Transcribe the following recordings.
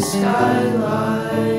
skyline.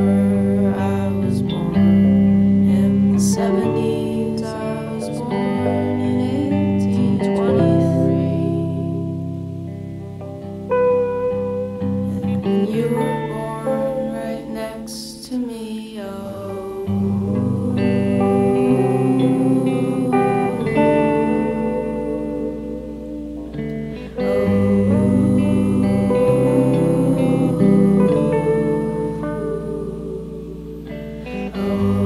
you were born right next to me. Oh. oh. Oh.